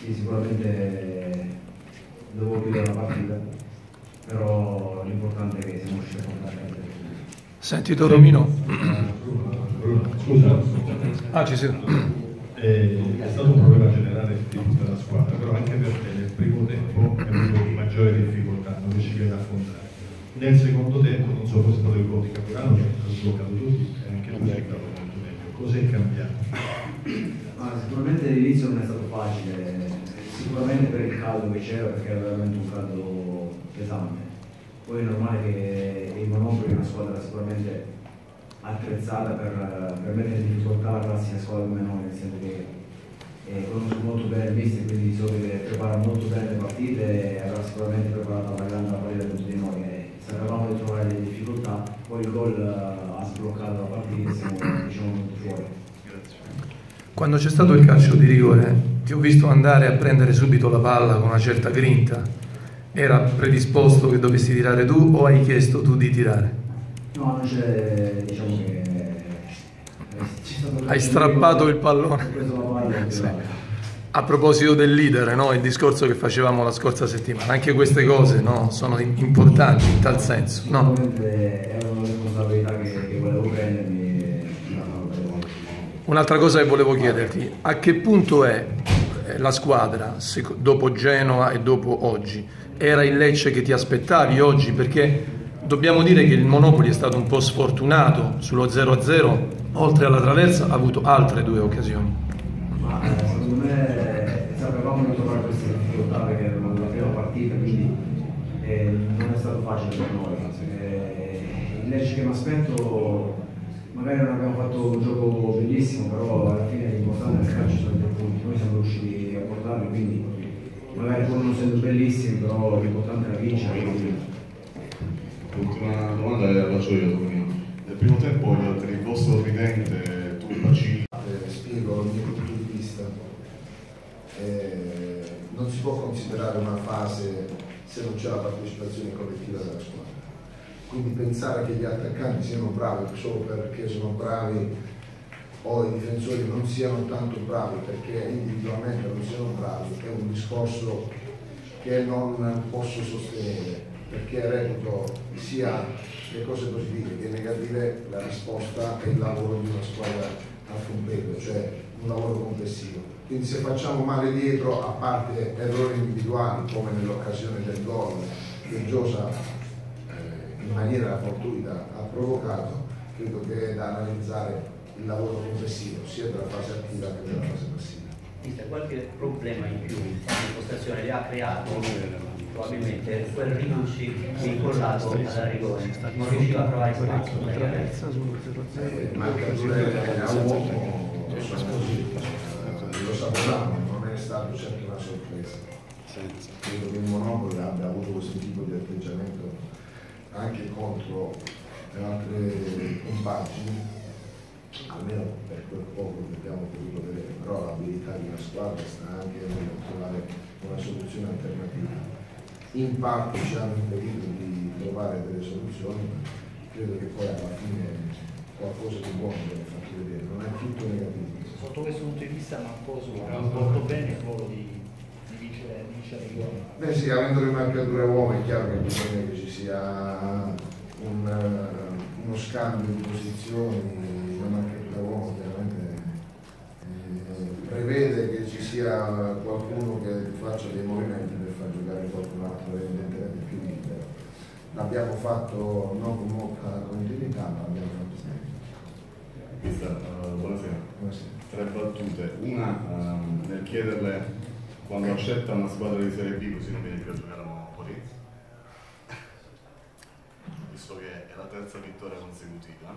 Sì, sicuramente devo chiudere la partita, però l'importante è che siamo riusciti a portare Senti Toromino. Scusa, Ah, ci sei. eh, è stato un problema generale di tutta la squadra, però anche perché nel primo tempo è di maggiore difficoltà, non riuscivi ad affrontare. Nel secondo tempo, non so fosse stato il gol di Capurano che ha sbloccato tutti e anche lui è stato molto meglio. Cos'è cambiato? Sicuramente l'inizio non è stato facile, sicuramente per il caldo che c'era, perché era veramente un caldo pesante. Poi è normale che il Monopoli è una squadra sicuramente attrezzata per, per mettere in difficoltà la classica squadra come noi, nel senso che eh, conosco molto bene il mister, quindi so che prepara molto bene le partite e avrà sicuramente preparato la grande partita per tutti noi. E sapevamo di trovare delle difficoltà, poi il gol eh, ha sbloccato la partita e siamo diciamo, fuori. Quando c'è stato il calcio di rigore, ti ho visto andare a prendere subito la palla con una certa grinta. Era predisposto che dovessi tirare tu o hai chiesto tu di tirare? No, non c'è, diciamo che... eh, Hai strappato il pallone. Sì. A proposito del leader, no? il discorso che facevamo la scorsa settimana, anche queste cose no? sono importanti in tal senso. No? È una responsabilità che, che volevo prendermi e la farò. Un'altra cosa che volevo chiederti, a che punto è eh, la squadra dopo Genova e dopo oggi? Era il Lecce che ti aspettavi oggi? Perché dobbiamo dire che il Monopoli è stato un po' sfortunato sullo 0-0, oltre alla traversa ha avuto altre due occasioni. Ma secondo me sapevamo di trovare queste difficoltà perché era la prima partita, quindi eh, non è stato facile per noi. Eh, il Lecce che mi aspetto, magari non abbiamo fatto un gioco bellissimo, però alla fine l'importante nel calcio sono i punti, noi siamo riusciti a portarli, quindi magari pur non essendo bellissimi, però l'importante è vincere. quindi- L'ultima domanda la faccio io, Tonino. Nel primo tempo per il vostro tridente, tu Bacini, Eh, spiego il mio punto di vista. Eh, non si può considerare una fase se non c'è la partecipazione collettiva della squadra. Quindi pensare che gli attaccanti siano bravi solo perché sono bravi o i difensori non siano tanto bravi perché individualmente non siano bravi è un discorso che non posso sostenere perché reputo sia le cose positive che negative la risposta e il lavoro di una squadra al completo, cioè un lavoro complessivo. Quindi se facciamo male dietro, a parte errori individuali come nell'occasione del gol che Giosa eh, in maniera fortuita ha provocato, credo che è da analizzare il lavoro complessivo sia della fase attiva che della fase passiva. Mister, qualche problema in più l'impostazione le ha creato? Probabilmente quel Rinucci incollato alla rigore. Non riusciva a trovare spazio per Eh, marcature a uomo così, eh, lo sapevamo, non è stato certo una sorpresa. Credo che il Monopoli abbia avuto questo tipo di atteggiamento anche contro le altre compagini, almeno per quel poco che abbiamo potuto vedere, però l'abilità di una squadra sta anche nel trovare una soluzione alternativa. In parte ci hanno impedito di trovare delle soluzioni, ma credo che poi alla fine qualcosa di buono abbiamo fatto vedere, non è tutto negativo. Sotto questo punto di vista Mancoso ha svolto bene il ruolo di, di vincere, di vincere i gol. Beh sì, avendo le marcature uomo è chiaro che bisogna che ci sia un, uno scambio di posizioni, la marcatura uomo chiaramente eh, prevede che ci sia qualcuno che faccia dei movimenti per far giocare qualcun altro evidentemente più libero. L'abbiamo fatto non con molta continuità, ma l'abbiamo fatto. Mister, eh, buonasera. Buonasera. Tre battute. Una, ehm, nel chiederle quando accetta una squadra di Serie B così non viene più a giocare a Monopoli, visto che è la terza vittoria consecutiva,